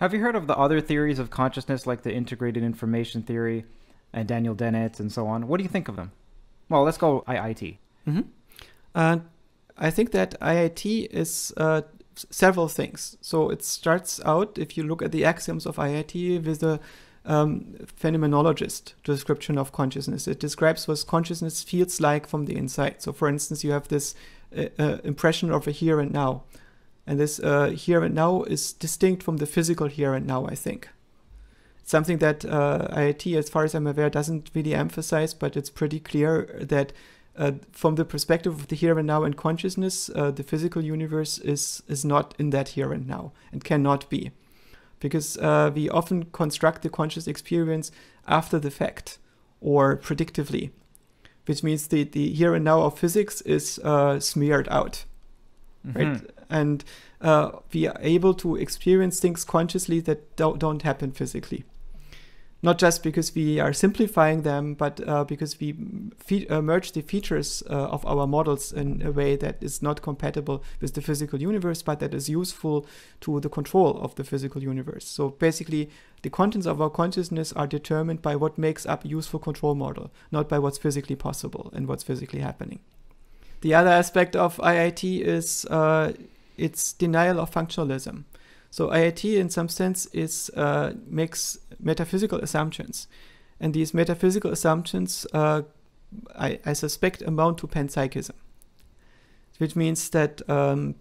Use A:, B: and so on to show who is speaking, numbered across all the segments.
A: Have you heard of the other theories of consciousness, like the integrated information theory and Daniel Dennett and so on? What do you think of them? Well, let's go IIT.
B: Mm-hmm. Uh, I think that IIT is uh, several things. So it starts out, if you look at the axioms of IIT, with the um, phenomenologist description of consciousness. It describes what consciousness feels like from the inside. So, for instance, you have this uh, uh impression of a here and now. And this uh, here and now is distinct from the physical here and now, I think. Something that uh, IIT, as far as I'm aware, doesn't really emphasize, but it's pretty clear that uh, from the perspective of the here and now and consciousness, uh, the physical universe is, is not in that here and now and cannot be. Because uh, we often construct the conscious experience after the fact or predictively, which means the, the here and now of physics is uh, smeared out. Mm-hmm. Right? And uh, we are able to experience things consciously that don't, don't happen physically. Not just because we are simplifying them, but uh, because we fe- uh, merge the features uh, of our models in a way that is not compatible with the physical universe, but that is useful to the control of the physical universe. So basically, the contents of our consciousness are determined by what makes up a useful control model, not by what's physically possible and what's physically happening. The other aspect of IIT is uh, its denial of functionalism. So IIT, in some sense, is uh, makes metaphysical assumptions, and these metaphysical assumptions, uh, I, I, suspect, amount to panpsychism, which means that um,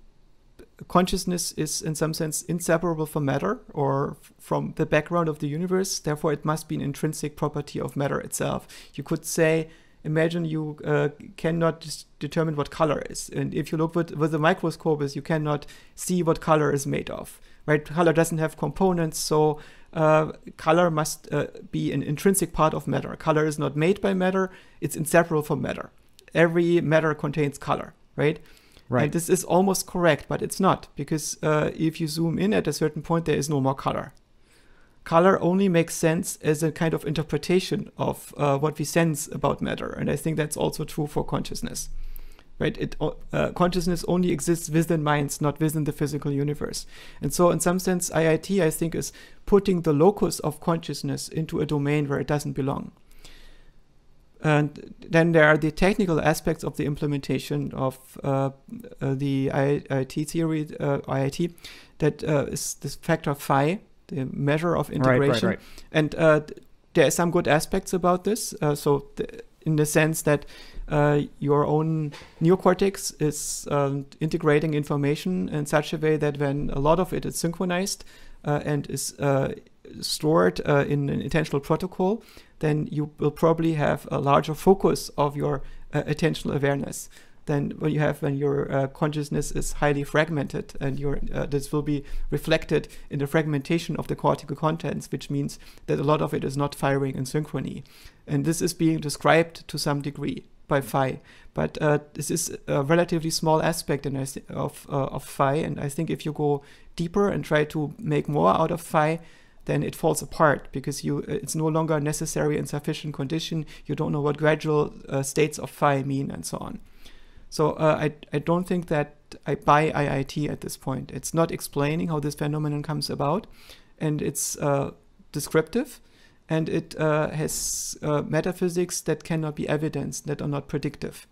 B: consciousness is, in some sense, inseparable from matter or from the background of the universe. Therefore, it must be an intrinsic property of matter itself. You could say imagine you uh, cannot determine what color is. And if you look with, with the microscope, you cannot see what color is made of, right? Color doesn't have components, so uh, color must uh, be an intrinsic part of matter. Color is not made by matter, it's inseparable from matter. Every matter contains color, right? Right. And this is almost correct, but it's not, because uh, if you zoom in at a certain point, there is no more color color only makes sense as a kind of interpretation of uh, what we sense about matter. And I think that's also true for consciousness. Right? It, uh, consciousness only exists within minds, not within the physical universe. And so, in some sense, IIT, I think, is putting the locus of consciousness into a domain where it doesn't belong. And then there are the technical aspects of the implementation of uh, uh the IIT theory, uh, IIT, that uh, is this factor phi, the measure of integration. Right, right, right. And uh, there are some good aspects about this. Uh, so, th- in the sense that uh, your own neocortex is um, integrating information in such a way that when a lot of it is synchronized uh, and is uh, stored uh, in an intentional protocol, then you will probably have a larger focus of your attentional awareness than what you have when your uh, consciousness is highly fragmented and your uh, this will be reflected in the fragmentation of the cortical contents which means that a lot of it is not firing in synchrony. And this is being described to some degree by phi. But uh, this is a relatively small aspect in, of, uh, of phi. And i think if you go deeper and try to make more out of phi then it falls apart because you it's no longer a necessary and sufficient condition. You don't know what gradual uh, states of phi mean and so on so uh, I, I don't think that I buy IIT at this point. It's not explaining how this phenomenon comes about, and it's uh, descriptive, and it uh, has uh, metaphysics that cannot be evidenced, that are not predictive.